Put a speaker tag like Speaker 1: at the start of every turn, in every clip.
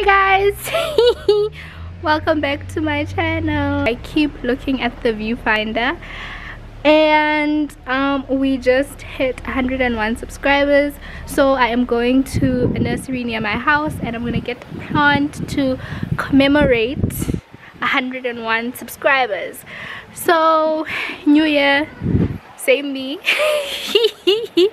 Speaker 1: hi guys. Welcome back to my channel. I keep looking at the viewfinder and um, we just hit 101 subscribers. So i am going to a nursery near my house and i'm gonna get a plant to commemorate 101 subscribers. So new year same me.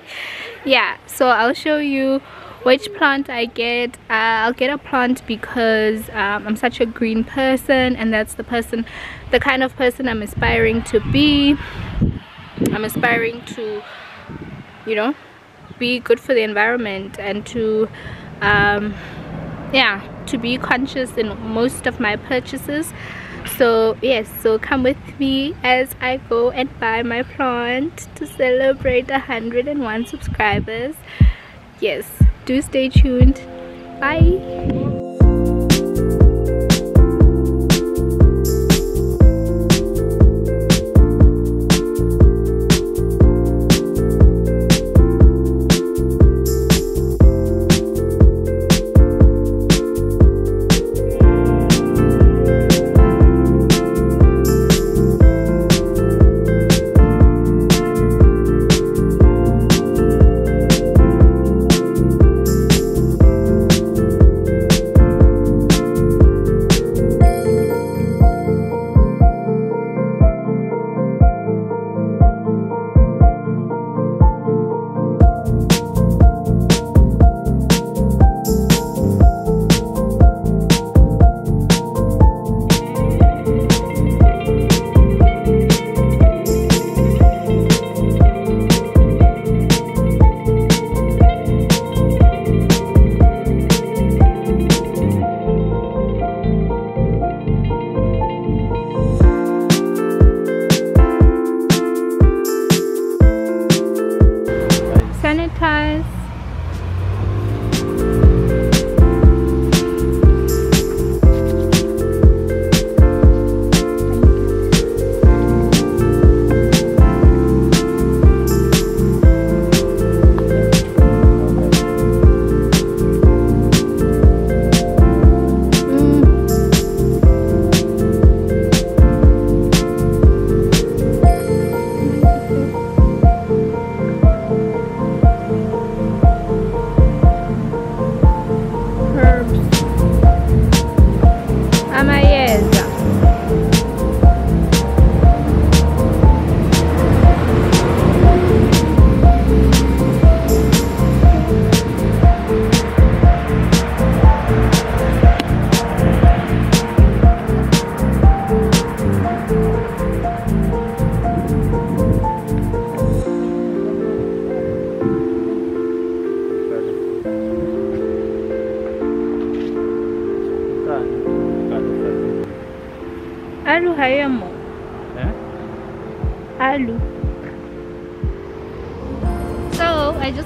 Speaker 1: Yeah so i'll show you which plant I get uh, I'll get a plant because um, I'm such a green person and that's the person the kind of person I'm aspiring to be. I'm aspiring to you know be good for the environment and to um, yeah to be conscious in most of my purchases. So yes so come with me as I go and buy my plant to celebrate 101 subscribers. Yes do stay tuned. Bye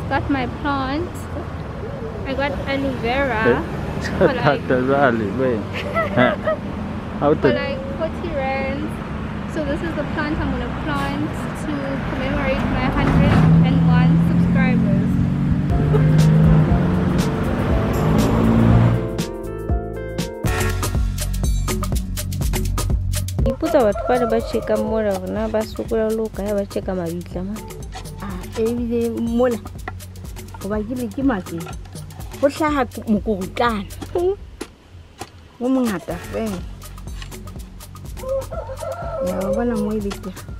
Speaker 1: just got my plant. I got aloe vera for like,
Speaker 2: Tafadhali wena. How
Speaker 1: for like 40 rands. So this is the plant I'm gonna plant to commemorate my 101 subscribers.
Speaker 3: ipotsa batho ba ne ba checka mola rona ba sokola le o kaya ba checka mabitla ma ah,
Speaker 4: ebile mola goba ke le ke matse go tlhaga mokokotlana o mongata fela. Ya bona mo e betega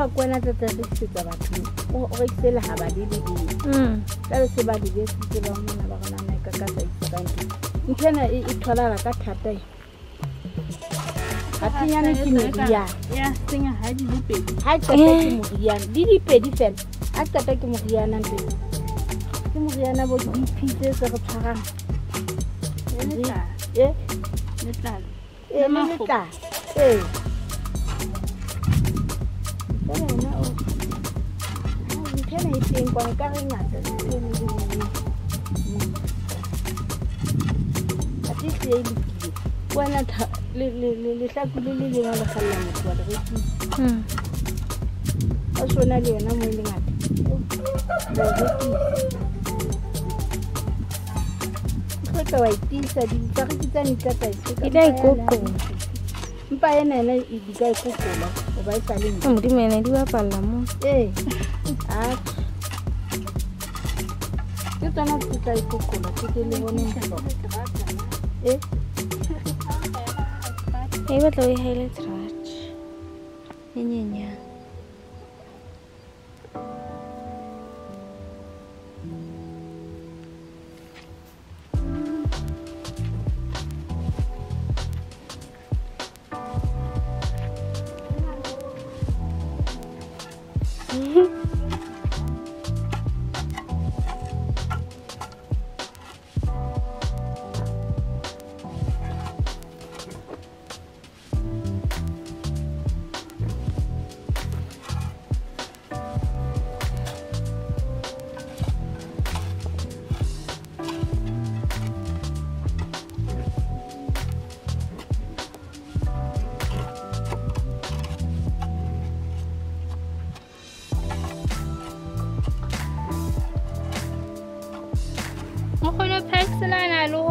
Speaker 4: ba kwena tsa tsabisetsa batho. O rekisele ga ba di le dine tlabe se ba dibesitse ba mona ba gonana e ka ka sa isekanke ntho ena e, e tholala ka thata e. Gatenyane ke
Speaker 1: moriana.
Speaker 4: Ga qeta ke moriana. Di dipedi fela. Ga qeta ke moriana nte ke moriana bo diphitse se re tshwarang. Le
Speaker 1: letlalo.
Speaker 4: Eh? Ee cái này nó thế này tiền quảng cáo hay ngặt atisi wana lisakulililengwa
Speaker 3: basallanekuwatare
Speaker 4: a sona le yona mo e lengata o tlhoka wa itisa ditsarekitsane tsa tae ile a ikokoa ipa yena yena idika e ikugula e uba
Speaker 3: isalini e mlima yena liwabhala mo.
Speaker 4: Ee, e ati kitona tika ikugula tike libone mhlobo ee. e
Speaker 1: ibatla uyi-highlight rach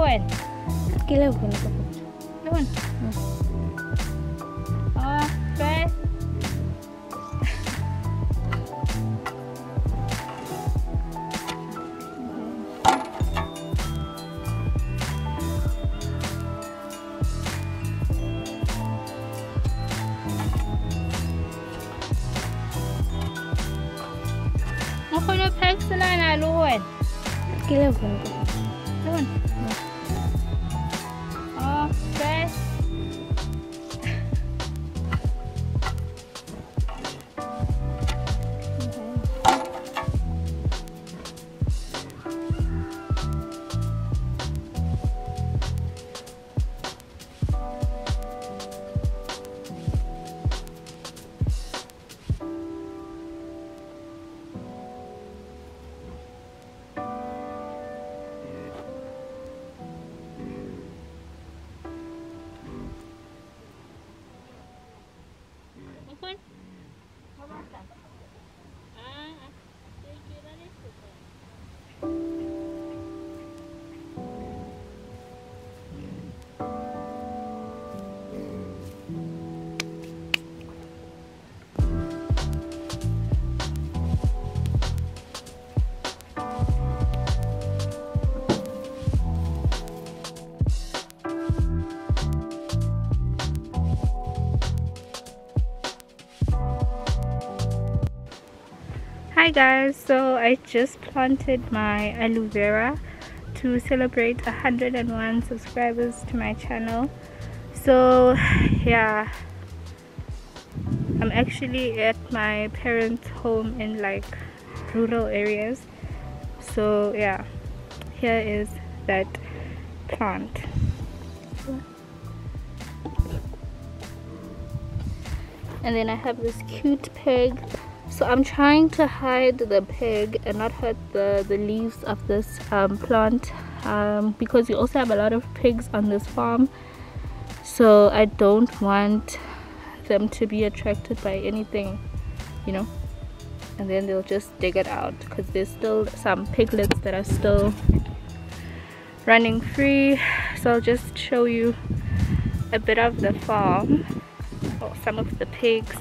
Speaker 1: Naman. Kilaw ko
Speaker 3: na kapag. Naman. Oh, press.
Speaker 1: Ako na-pack sa nanaluan. Kilaw ko na kapag. Naman. Naman.
Speaker 3: Ke
Speaker 1: Hi guys, so I just planted my aloe vera to celebrate 101 subscribers to my channel. So yeah, I'm actually at my parents' home in like rural areas. So yeah, here is that plant. And then I have this cute pig so i'm trying to hide the pig and not hurt the the leaves of this um, plant um, because you also have a lot of pigs on this farm. So i don't want them to be attracted by anything you know? And then they'll just dig it out because there's still some piglets that are still running free. So I'll just show you a bit of the farm or some of the pigs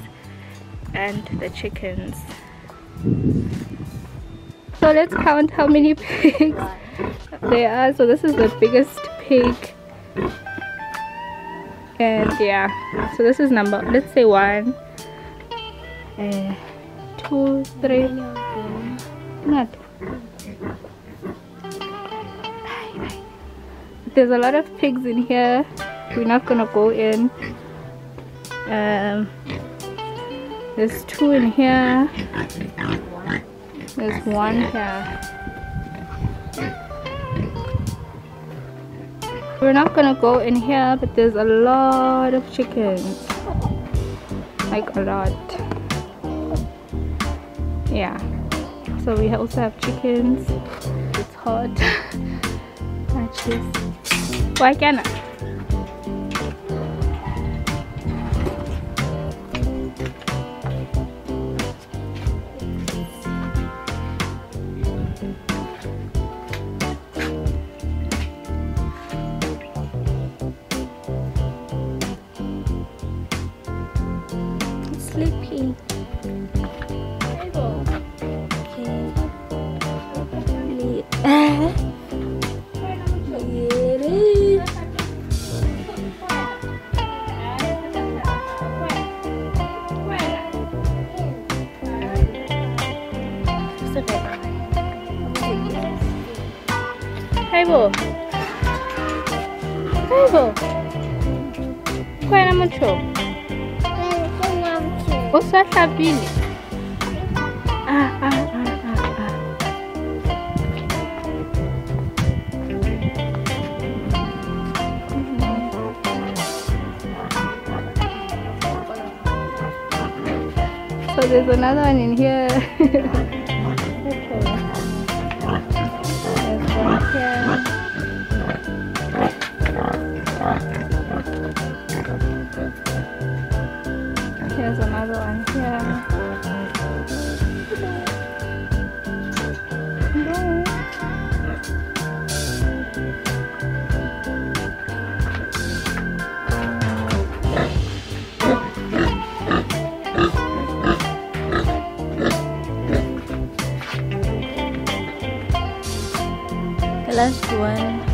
Speaker 1: and the chickens. So let's count how many pigs there are. So this is the biggest pig. And yeah so this is number let's say one uh, two three not. There's a lot of pigs in here. We're not gonna go in. Um, there's two in here. There's one here. We're not gonna go in here but there's a lot of chickens. Like a lot. Yeah. So we also have chickens. It's hot. Actually. Why can't I?
Speaker 3: cliquei.
Speaker 1: Pegou. Qual era muito show? Mucho. Usahlabile. Ah ah ah ah ah. So there's another one in here.
Speaker 3: Last one.